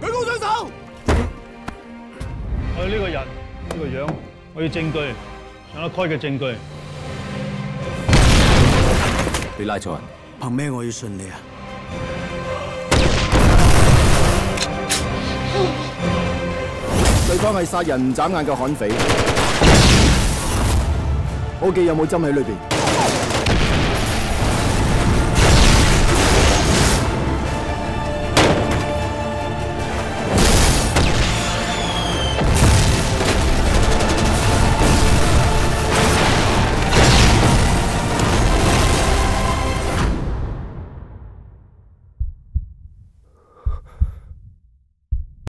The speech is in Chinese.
举高双手。我呢个人呢个样我要证据上一区嘅证据。你拉错人。凭咩我要信你啊？对方系杀人眨眼嘅悍匪。我记有冇针喺里边？